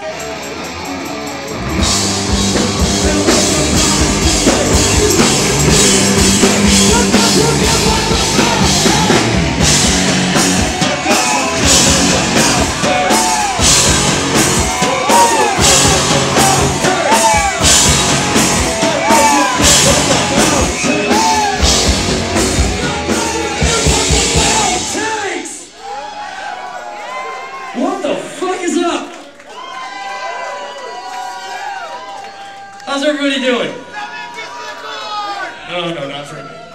What the fuck is up? How's everybody doing? No, no, not for me.